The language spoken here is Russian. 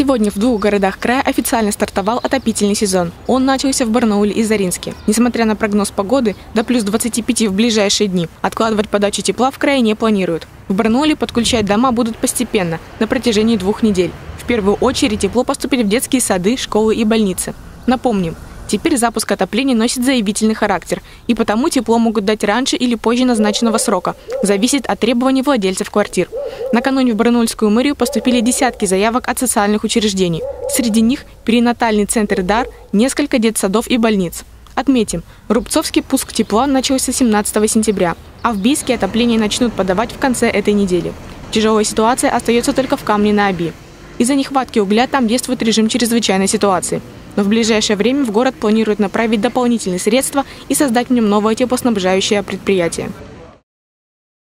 Сегодня в двух городах края официально стартовал отопительный сезон. Он начался в Барнауле и Заринске. Несмотря на прогноз погоды, до плюс 25 в ближайшие дни, откладывать подачу тепла в крае не планируют. В Барнауле подключать дома будут постепенно, на протяжении двух недель. В первую очередь тепло поступит в детские сады, школы и больницы. Напомним, Теперь запуск отопления носит заявительный характер, и потому тепло могут дать раньше или позже назначенного срока. Зависит от требований владельцев квартир. Накануне в Барнаульскую мэрию поступили десятки заявок от социальных учреждений. Среди них перинатальный центр «Дар», несколько детсадов и больниц. Отметим, Рубцовский пуск тепла начался 17 сентября, а в Бийске отопление начнут подавать в конце этой недели. Тяжелая ситуация остается только в Камне на Оби. Из-за нехватки угля там действует режим чрезвычайной ситуации – но в ближайшее время в город планируют направить дополнительные средства и создать в нем новое теплоснабжающее предприятие.